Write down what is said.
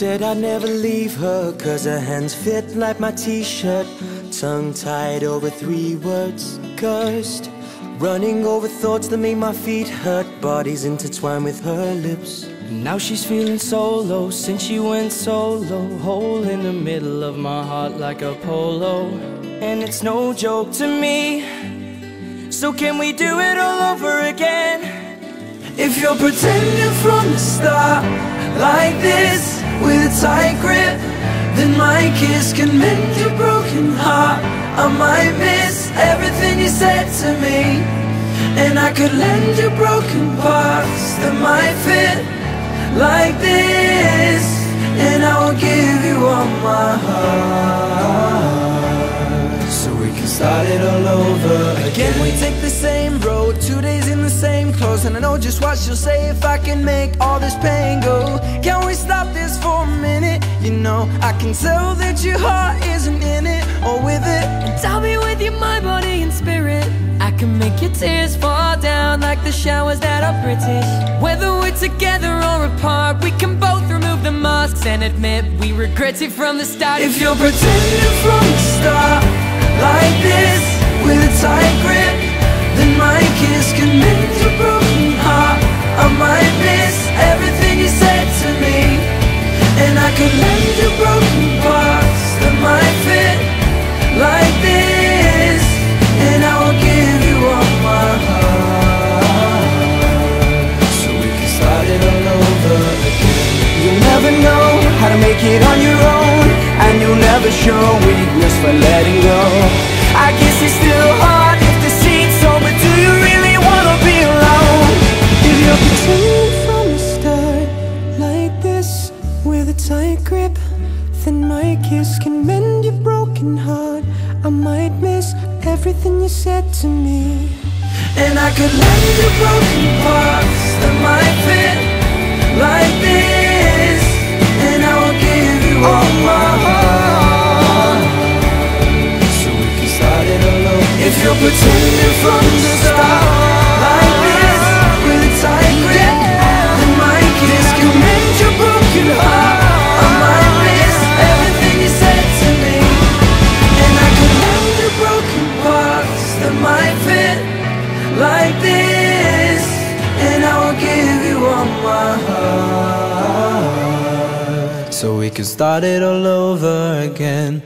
said I'd never leave her Cause her hands fit like my t-shirt. Tongue tied over three words Cursed. Running over thoughts that make my feet hurt. Bodies intertwined with her lips. Now she's feeling so low since she went solo. Hole in the middle of my heart like a polo. And it's no joke to me. So can we do it all over again? If you're pretending from the start Like this, with a tight grip Then my kiss can mend your broken heart. I might miss everything you said to me And I could lend you broken parts That might fit like this And I will give you all my heart. So we can start it all over again. Can we take the same road, two days in the same clothes And I know just what she'll say if I can make all this pain go. Can we stop You know, I can tell that your heart isn't in it or with it. And I'll be with you, my body and spirit. I can make your tears fall down like the showers that are British. Whether we're together or apart We can both remove the masks and admit we regret it from the start. If you're pretending from the start Like this, with a tight grip make it on your own And you'll never show weakness for letting go. I guess it's still hard if the seat's open. Do you really wanna be alone? If you're pretending from the start Like this, with a tight grip Then my kiss can mend your broken heart. I might miss everything you said to me. And I could lend you broken parts that might fit might fit like this And I will give you all my heart. So we can start it all over again.